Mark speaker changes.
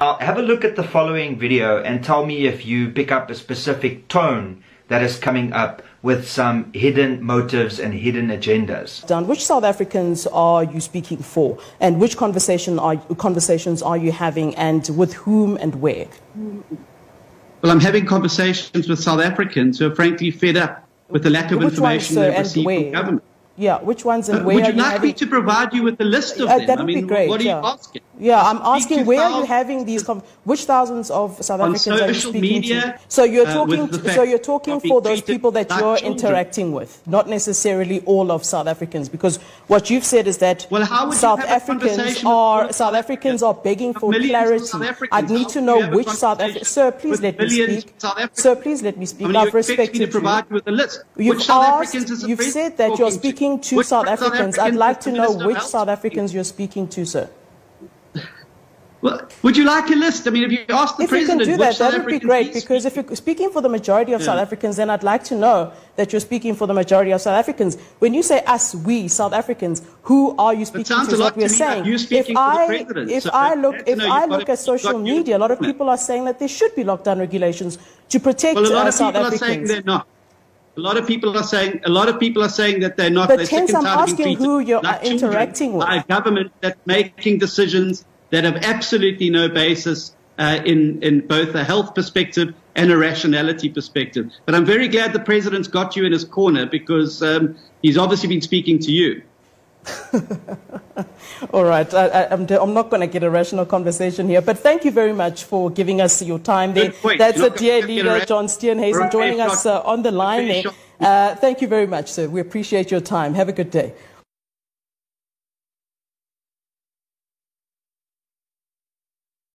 Speaker 1: have a look at the following video and tell me if you pick up a specific tone that is coming up with some hidden motives and hidden agendas.
Speaker 2: Dan, which South Africans are you speaking for, and which conversation are, conversations are you having, and with whom and where?
Speaker 3: Well, I'm having conversations with South Africans who are frankly fed up with the lack of
Speaker 2: which
Speaker 3: information
Speaker 2: ones,
Speaker 3: they've received
Speaker 2: where?
Speaker 3: from government.
Speaker 2: Yeah, which ones and
Speaker 3: Uh,
Speaker 2: where
Speaker 3: would
Speaker 2: are
Speaker 3: you
Speaker 2: you
Speaker 3: like
Speaker 2: having...
Speaker 3: me to provide you with a list of
Speaker 2: Uh,
Speaker 3: them?
Speaker 2: that
Speaker 3: I
Speaker 2: would
Speaker 3: mean,
Speaker 2: be great.
Speaker 3: what are
Speaker 2: yeah.
Speaker 3: you asking?
Speaker 2: Yeah, I'm asking where are you having these? Which thousands of South Africans are you speaking
Speaker 3: media,
Speaker 2: to? So you're
Speaker 3: uh,
Speaker 2: talking. to, so you're talking for those people that you're
Speaker 3: children.
Speaker 2: interacting with, not necessarily all of South Africans, because what you've said is that
Speaker 3: Well, how
Speaker 2: South Africans
Speaker 3: conversation with all
Speaker 2: are South Africans are begging for clarity. I'd need to know
Speaker 3: have
Speaker 2: which South Africans. Sir, please let me speak. Sir, please let me speak.
Speaker 3: I
Speaker 2: I've respected you.
Speaker 3: you with a list.
Speaker 2: You've
Speaker 3: Which South
Speaker 2: asked, you've said that you're speaking to South Africans. I'd like to know which South Africans you're speaking to, sir.
Speaker 3: Well, would you like a list? I mean, if you ask the
Speaker 2: If you can
Speaker 3: president,
Speaker 2: do that,
Speaker 3: South
Speaker 2: that would be great because if you're speaking for the majority of South Africans, then I'd like to know that you're speaking for the majority of South Africans. When you say us, we, South Africans, who are you speaking to? Is what we're
Speaker 3: like
Speaker 2: saying. if I, if
Speaker 3: So
Speaker 2: I look, if I look
Speaker 3: to-
Speaker 2: at social
Speaker 3: you've got you-
Speaker 2: media, a lot of people are saying that there should be lockdown regulations to protect
Speaker 3: Well, a lot
Speaker 2: uh,
Speaker 3: of
Speaker 2: South
Speaker 3: people are saying
Speaker 2: Africans.
Speaker 3: they're not. A lot of people are saying. A lot of people are saying that they're not.
Speaker 2: But
Speaker 3: they're
Speaker 2: hence I'm
Speaker 3: tired of being
Speaker 2: asking who you're,
Speaker 3: like
Speaker 2: interacting
Speaker 3: children
Speaker 2: with.
Speaker 3: By a government that's making decisions that have absolutely no basis uh, in in both a health perspective and a rationality perspective. But I'm very glad the president's got you in his corner because um, he's obviously been speaking to you.
Speaker 2: All right, I, I, I'm, I'm not going to get a rational conversation here, but thank you very much for giving us your time there. That's a dear leader, John Steenhuisen, joining us uh, on the line there. Uh, thank you very much, sir. We appreciate your time. Have a good day.